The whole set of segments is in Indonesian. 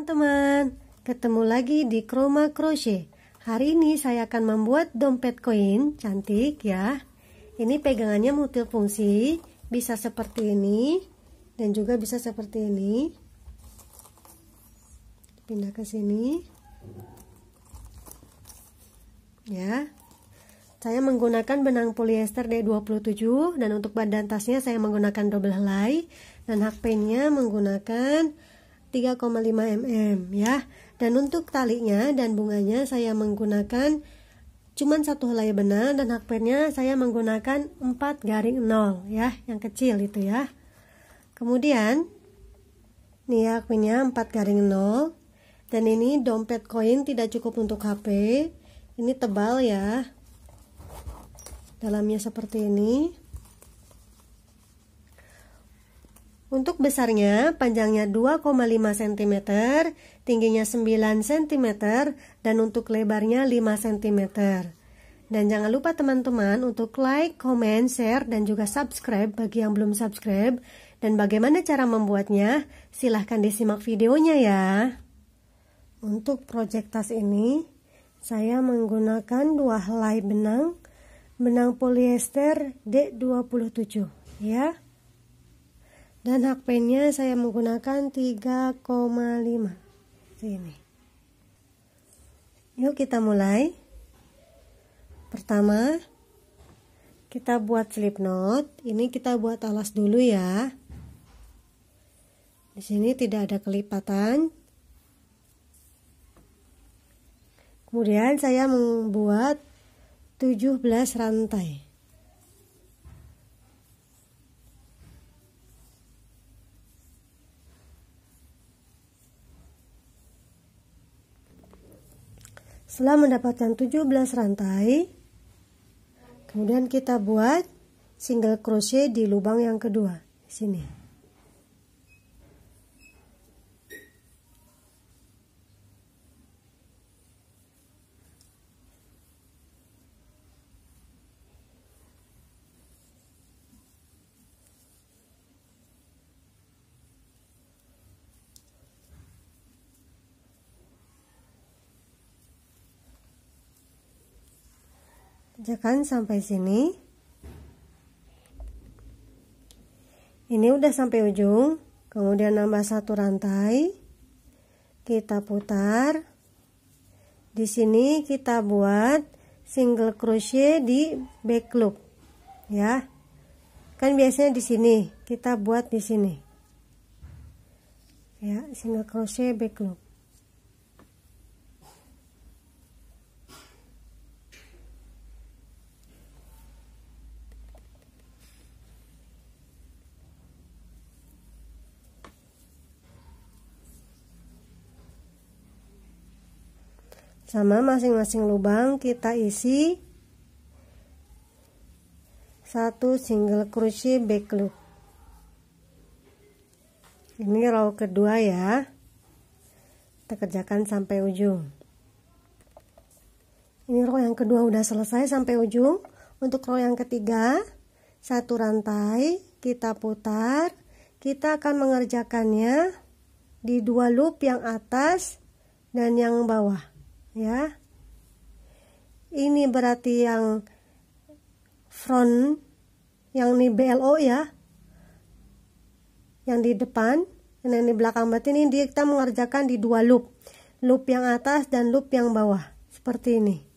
teman-teman, ketemu lagi di Chroma Crochet. Hari ini saya akan membuat dompet koin cantik ya. Ini pegangannya multifungsi, bisa seperti ini dan juga bisa seperti ini. Pindah ke sini. Ya. Saya menggunakan benang polyester D27 dan untuk badan tasnya saya menggunakan double helai dan hakpennya menggunakan 3,5 mm ya. Dan untuk talinya dan bunganya saya menggunakan cuman satu helai benang dan hakpennya saya menggunakan 4 garing 0 ya. Yang kecil itu ya. Kemudian nih hakpennya 4 garing 0 dan ini dompet koin tidak cukup untuk HP ini tebal ya. Dalamnya seperti ini Untuk besarnya, panjangnya 2,5 cm, tingginya 9 cm, dan untuk lebarnya 5 cm. Dan jangan lupa teman-teman untuk like, comment, share, dan juga subscribe bagi yang belum subscribe. Dan bagaimana cara membuatnya, silahkan disimak videonya ya. Untuk project tas ini, saya menggunakan dua helai benang, benang polyester D27 ya dan hak pennya saya menggunakan 3,5 sini. Yuk kita mulai. Pertama kita buat slip knot. Ini kita buat alas dulu ya. Di sini tidak ada kelipatan. Kemudian saya membuat 17 rantai Setelah mendapatkan 17 rantai, kemudian kita buat single crochet di lubang yang kedua, di kerjakan sampai sini. Ini udah sampai ujung. Kemudian nambah satu rantai. Kita putar. Di sini kita buat single crochet di back loop ya. Kan biasanya di sini. Kita buat di sini. Ya single crochet back loop sama masing-masing lubang kita isi. Satu single crochet back loop ini row kedua ya. Kita kerjakan sampai ujung. Ini row yang kedua udah selesai sampai ujung. Untuk row yang ketiga satu rantai kita putar. Kita akan mengerjakannya di dua loop yang atas dan yang bawah ya. Ini berarti yang front yang ini BLO ya. Yang di depan dan yang di belakang. Berarti ini kita mengerjakan di dua loop. Loop yang atas dan loop yang bawah. Seperti ini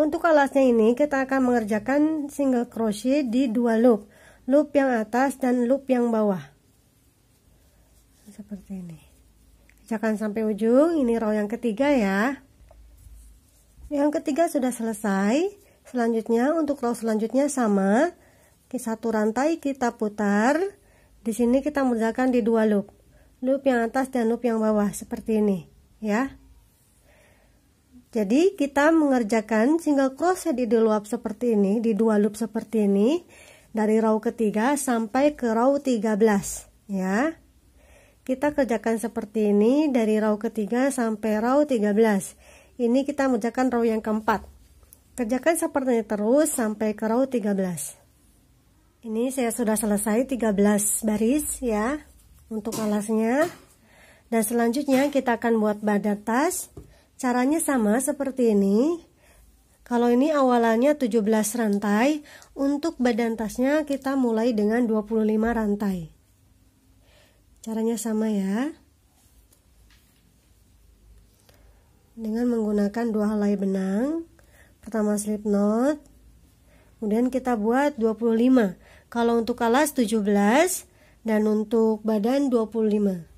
untuk alasnya ini kita akan mengerjakan single crochet di dua loop. Loop yang atas dan loop yang bawah. Seperti ini. Kerjakan sampai ujung. Ini row yang ketiga ya. Yang ketiga sudah selesai. Selanjutnya untuk row selanjutnya sama. Satu rantai kita putar. Di sini kita mengerjakan di dua loop. Loop yang atas dan loop yang bawah. Seperti ini ya Jadi kita mengerjakan single crochet di loop seperti ini, di dua loop seperti ini dari row ketiga sampai ke row 13 ya. Kita kerjakan seperti ini dari row ketiga sampai row 13. Ini kita mengerjakan row yang keempat. Kerjakan seperti ini terus sampai ke row 13. Ini saya sudah selesai 13 baris ya untuk alasnya. Dan selanjutnya kita akan buat badan tas. Caranya sama seperti ini. Kalau ini awalannya 17 rantai, untuk badan tasnya kita mulai dengan 25 rantai. Caranya sama ya. Dengan menggunakan dua helai benang. Pertama slip knot. Kemudian kita buat 25. Kalau untuk alas 17 dan untuk badan 25.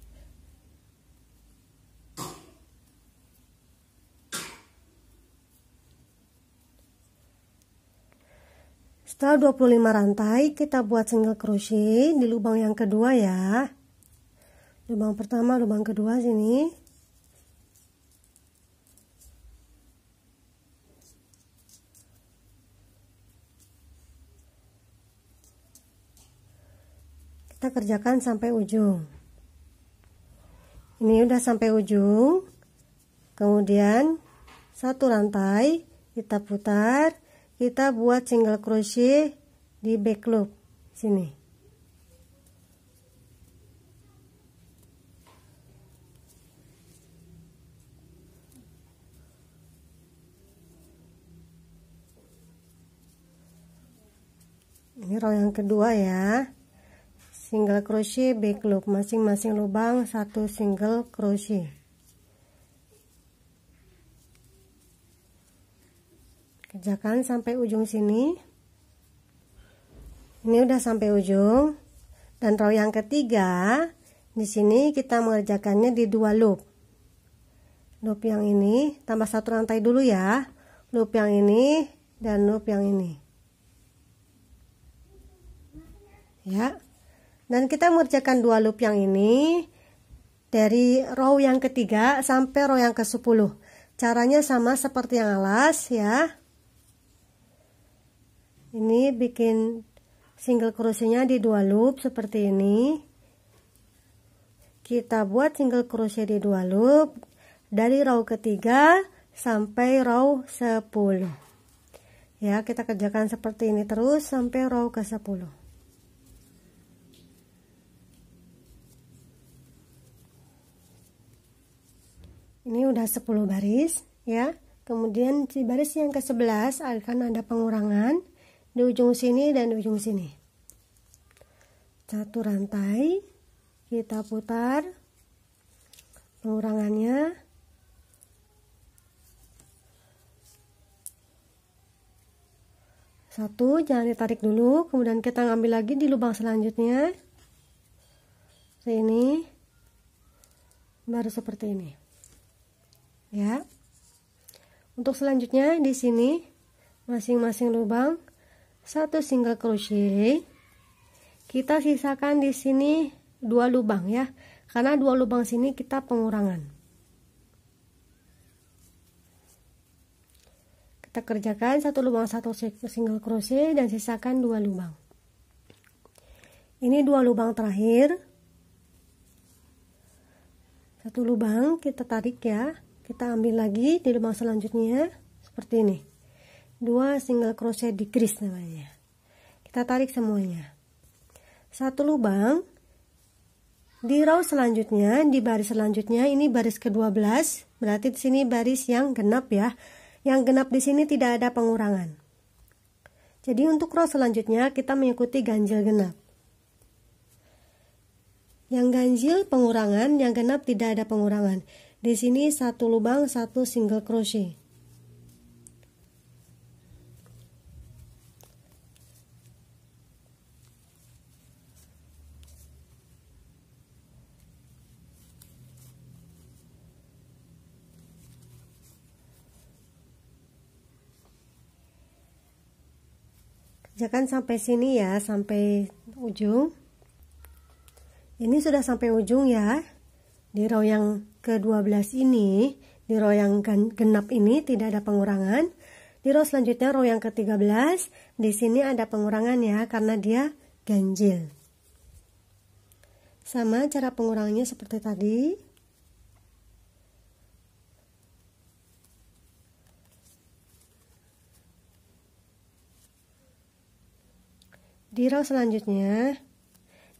Setelah 25 rantai, kita buat single crochet di lubang yang kedua ya. Lubang pertama, lubang kedua sini. Kita kerjakan sampai ujung. Ini udah sampai ujung. Kemudian satu rantai kita putar kita buat single crochet di back loop sini. Ini row yang kedua ya. Single crochet back loop masing-masing lubang satu single crochet kerjakan sampai ujung sini. Ini udah sampai ujung. Dan row yang ketiga di sini kita mengerjakannya di dua loop. Loop yang ini tambah satu rantai dulu ya. Loop yang ini dan loop yang ini. Ya. Dan kita mengerjakan dua loop yang ini dari row yang ketiga sampai row yang ke 10 caranya sama seperti yang alas ya ini bikin single crochetnya di dua loop seperti ini. Kita buat single crochet di dua loop dari row ketiga sampai row 10 ya kita kerjakan seperti ini terus sampai row ke 10 ini udah 10 baris ya. Kemudian di baris yang ke 11 akan ada pengurangan di ujung sini dan di ujung sini. Satu rantai kita putar. Pengurangannya. Satu jangan ditarik dulu. Kemudian kita ngambil lagi di lubang selanjutnya. Ini baru seperti ini. Ya. Untuk selanjutnya di sini. Masing-masing lubang satu single crochet kita sisakan di sini dua lubang ya. Karena dua lubang sini kita pengurangan. Kita kerjakan satu lubang satu single crochet dan sisakan dua lubang. Ini dua lubang terakhir. Satu lubang kita tarik ya. Kita ambil lagi di lubang selanjutnya seperti ini dua single crochet decrease namanya. Kita tarik semuanya. Satu lubang. Di row selanjutnya di baris selanjutnya ini baris ke-12 berarti di sini baris yang genap ya. Yang genap di sini tidak ada pengurangan. Jadi untuk row selanjutnya kita mengikuti ganjil genap. Yang ganjil pengurangan yang genap tidak ada pengurangan. Di sini satu lubang satu single crochet kerjakan sampai sini ya sampai ujung ini sudah sampai ujung ya di row yang ke-12 ini di row yang genap ini tidak ada pengurangan. Di row selanjutnya row yang ke-13, di sini ada pengurangan ya karena dia ganjil. Sama cara pengurangannya seperti tadi. Di row selanjutnya,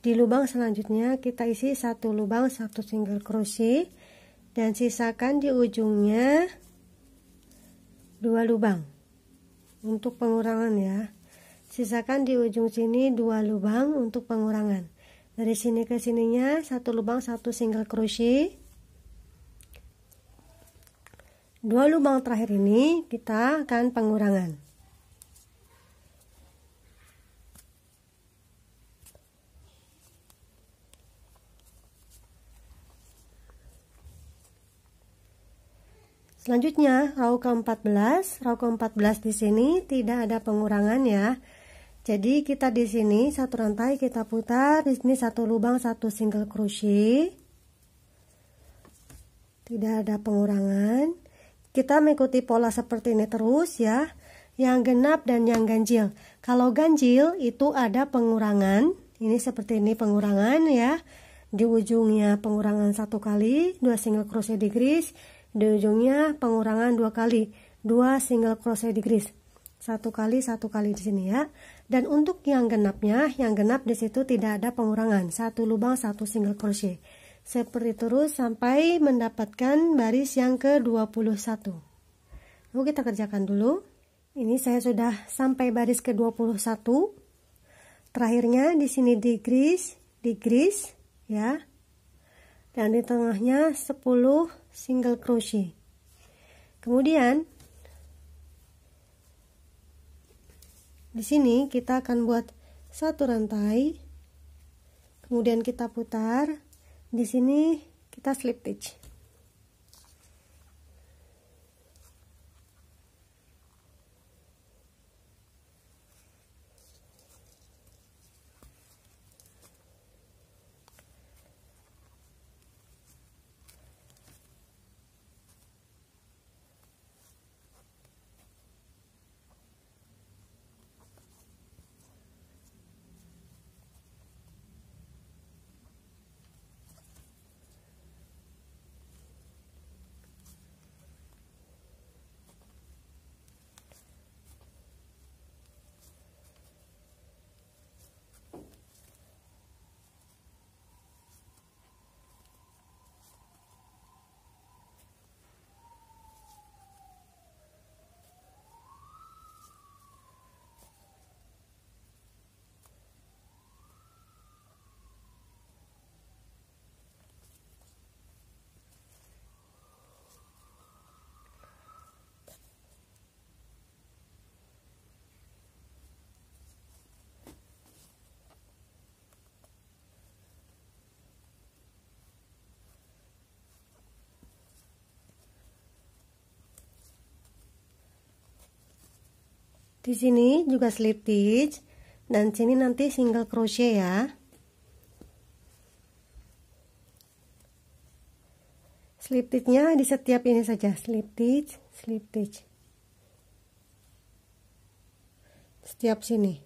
di lubang selanjutnya kita isi satu lubang satu single crochet dan sisakan di ujungnya dua lubang untuk pengurangan ya. Sisakan di ujung sini dua lubang untuk pengurangan. Dari sini ke sininya satu lubang satu single crochet. Dua lubang terakhir ini kita akan pengurangan. Selanjutnya, row ke-14. Row ke-14 di sini tidak ada pengurangan ya. Jadi kita di sini satu rantai kita putar, di sini satu lubang satu single crochet. Tidak ada pengurangan. Kita mengikuti pola seperti ini terus ya. Yang genap dan yang ganjil. Kalau ganjil itu ada pengurangan. Ini seperti ini pengurangan ya. Di ujungnya pengurangan satu kali, dua single crochet decrease di ujungnya pengurangan dua kali dua single crochet decrease satu kali satu kali di sini ya. Dan untuk yang genapnya yang genap di situ tidak ada pengurangan. Satu lubang satu single crochet. Seperti terus sampai mendapatkan baris yang ke 21 lalu kita kerjakan dulu. Ini saya sudah sampai baris ke 21 terakhirnya di sini decrease decrease ya. Dan di tengahnya 10 single crochet. Kemudian di sini kita akan buat satu rantai kemudian kita putar di sini kita slip stitch Di sini juga slip stitch dan sini nanti single crochet ya. Slip stitchnya di setiap ini saja, slip stitch, slip stitch. Setiap sini.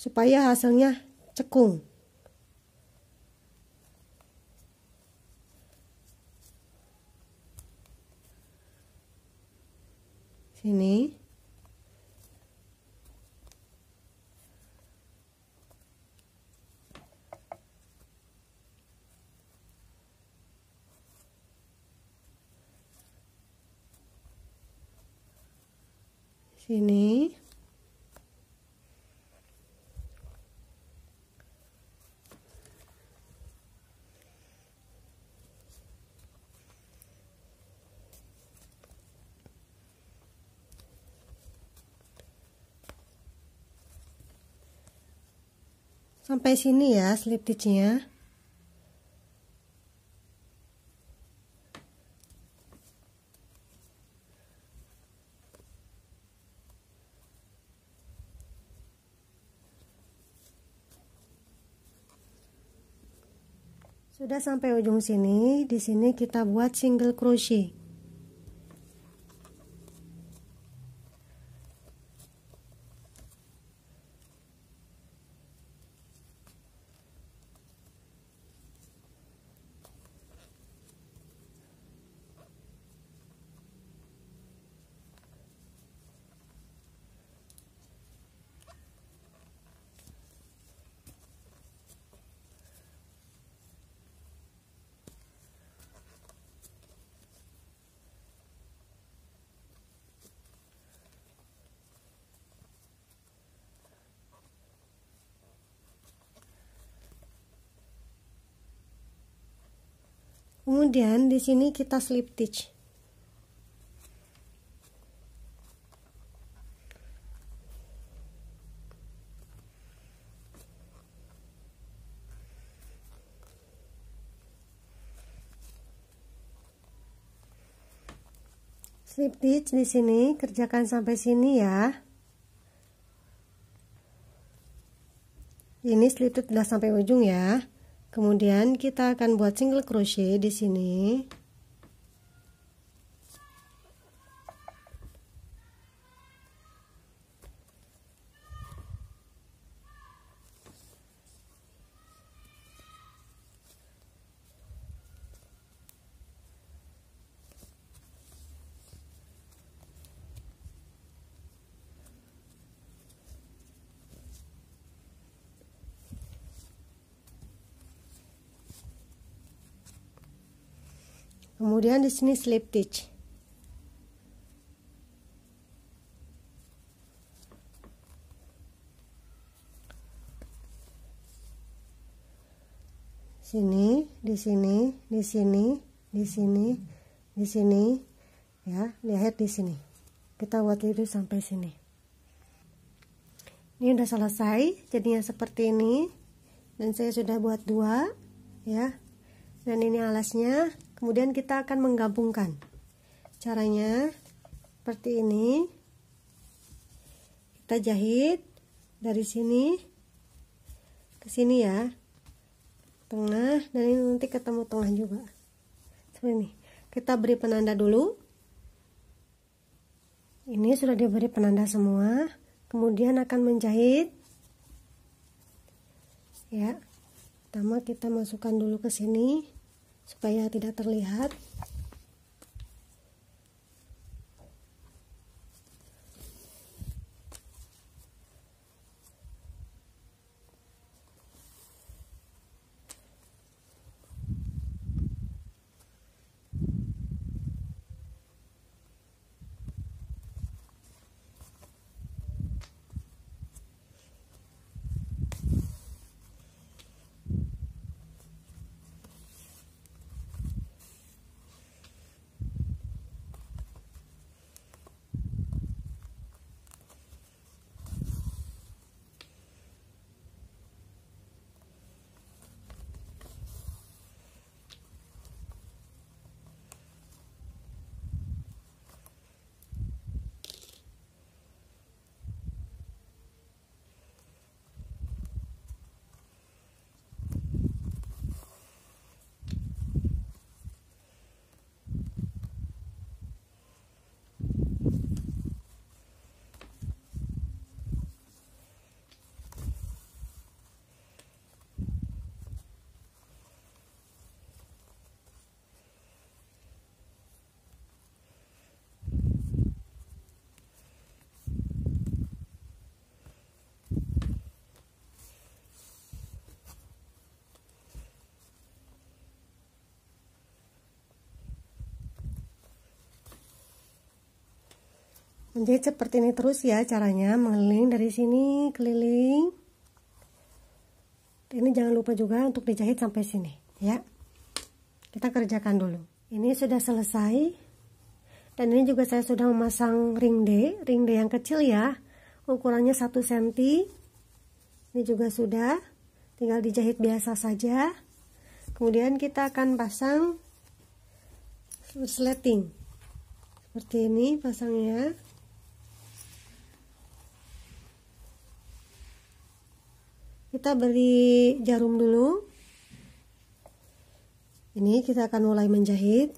Supaya hasilnya cekung. Sini. Sini. Sampai sini ya slip stitchnya Sudah sampai ujung sini, di sini kita buat single crochet. Kemudian di sini kita slip stitch. Slip stitch di sini kerjakan sampai sini ya. Ini slip stitch sudah sampai ujung ya. Kemudian kita akan buat single crochet di sini. Kemudian di sini slip stitch. Sini, di sini, di sini, di sini, di sini, ya, lihat di sini. Kita buat itu sampai sini. Ini udah selesai, jadinya seperti ini. Dan saya sudah buat dua, ya. Dan ini alasnya kemudian kita akan menggabungkan. Caranya seperti ini. Kita jahit dari sini ke sini ya. Tengah dan ini nanti ketemu tengah juga. Seperti ini. Kita beri penanda dulu. Ini sudah diberi penanda semua. Kemudian akan menjahit. Ya. Pertama kita masukkan dulu ke sini supaya tidak terlihat menjahit seperti ini terus ya caranya mengeliling dari sini keliling. Ini jangan lupa juga untuk dijahit sampai sini ya. Kita kerjakan dulu. Ini sudah selesai. Dan ini juga saya sudah memasang ring D ring D yang kecil ya. Ukurannya 1 cm ini juga sudah. Tinggal dijahit biasa saja. Kemudian kita akan pasang sleting seperti ini pasangnya kita beri jarum dulu. Ini kita akan mulai menjahit.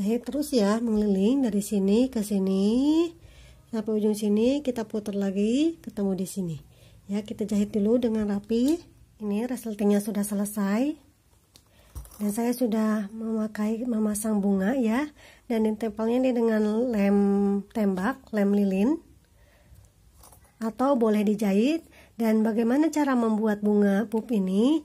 Jahit terus ya mengeliling dari sini ke sini. Sampai ujung sini kita putar lagi ketemu di sini. Ya kita jahit dulu dengan rapi. Ini resletingnya sudah selesai. Dan saya sudah memakai memasang bunga ya. Dan ditempelnya ini dengan lem tembak lem lilin. Atau boleh dijahit. Dan bagaimana cara membuat bunga pup ini?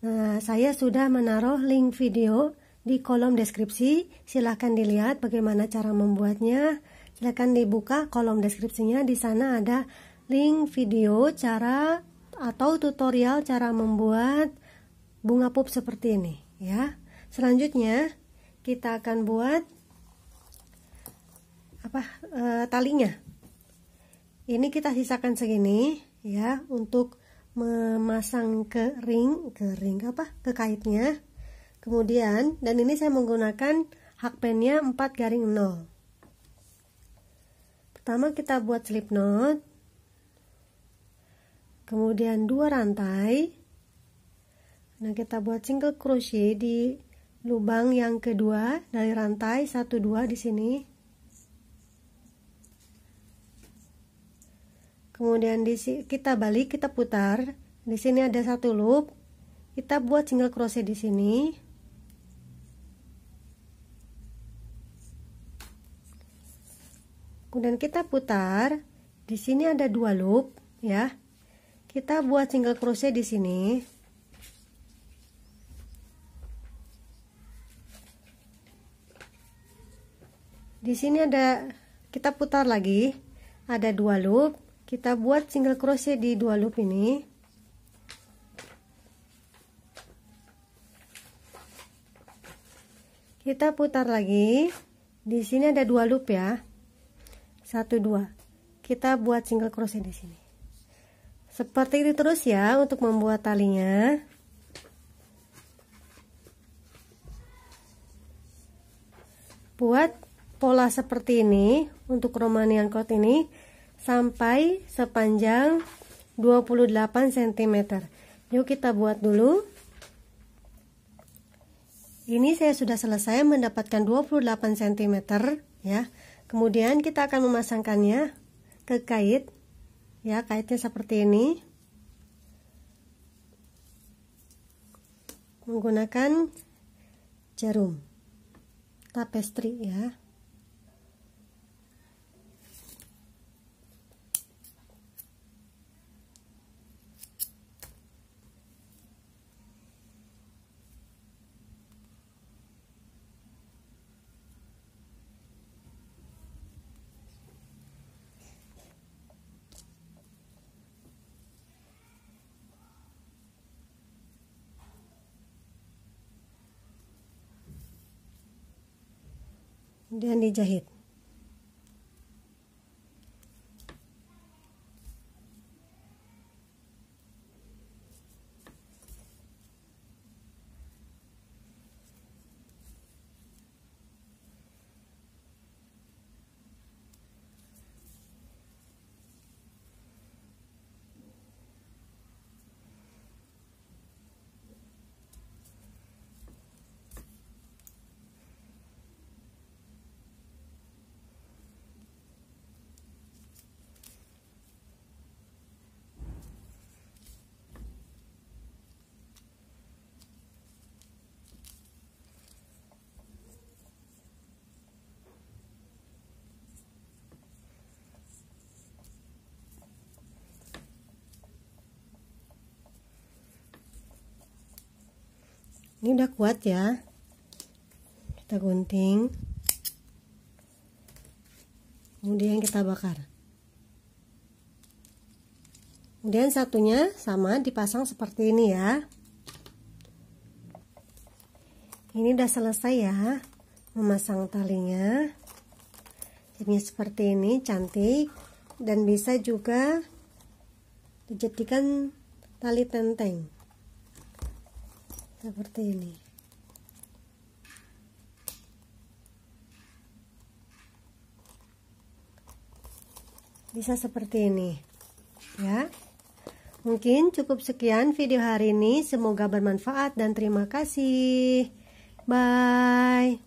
Nah, saya sudah menaruh link video di kolom deskripsi. Silahkan dilihat bagaimana cara membuatnya. Silahkan dibuka kolom deskripsinya. Di sana ada link video cara atau tutorial cara membuat bunga pup seperti ini ya. Selanjutnya kita akan buat apa e, talinya. Ini kita sisakan segini ya untuk memasang ke ring ke ring apa ke kaitnya Kemudian, dan ini saya menggunakan hakpennya 4 garing 0. Pertama kita buat slip knot. Kemudian dua rantai. Nah, kita buat single crochet di lubang yang kedua dari rantai 1 2 di sini. Kemudian di kita balik, kita putar. Di sini ada satu loop. Kita buat single crochet di sini. Kemudian kita putar. Di sini ada dua loop ya. Kita buat single crochet di sini. Di sini ada kita putar lagi. Ada dua loop. Kita buat single crochet di dua loop ini. Kita putar lagi. Di sini ada dua loop ya satu dua. Kita buat single crochet di sini. Seperti itu terus ya untuk membuat talinya. Buat pola seperti ini untuk romanian coat ini sampai sepanjang 28 cm yuk kita buat dulu. Ini saya sudah selesai mendapatkan 28 cm ya kemudian kita akan memasangkannya ke kait. Ya kaitnya seperti ini. Menggunakan jarum tapestry ya dan dijahit ini udah kuat ya. Kita gunting. Kemudian kita bakar. Kemudian satunya sama dipasang seperti ini ya. Ini udah selesai ya memasang talinya. Jadinya seperti ini cantik. Dan bisa juga dijadikan tali tenteng seperti ini. Bisa seperti ini ya. Mungkin cukup sekian video hari ini. Semoga bermanfaat dan terima kasih. Bye